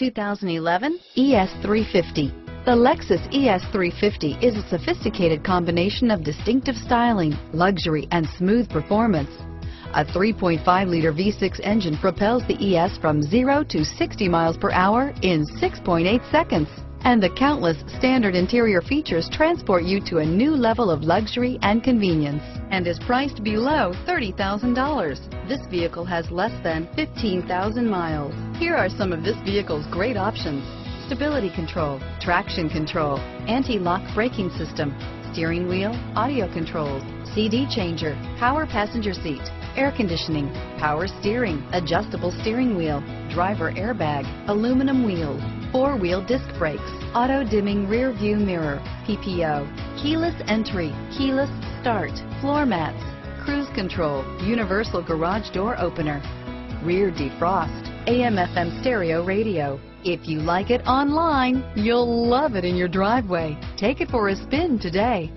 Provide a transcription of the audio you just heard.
2011 ES350. The Lexus ES350 is a sophisticated combination of distinctive styling, luxury, and smooth performance. A 3.5-liter V6 engine propels the ES from 0 to 60 miles per hour in 6.8 seconds. And the countless standard interior features transport you to a new level of luxury and convenience and is priced below $30,000. This vehicle has less than 15,000 miles. Here are some of this vehicle's great options. Stability control, traction control, anti-lock braking system, steering wheel, audio controls, CD changer, power passenger seat, air conditioning, power steering, adjustable steering wheel, driver airbag, aluminum wheels, four-wheel disc brakes, auto-dimming rear view mirror, PPO, keyless entry, keyless start, floor mats, cruise control, universal garage door opener, rear defrost, AM FM stereo radio. If you like it online, you'll love it in your driveway. Take it for a spin today.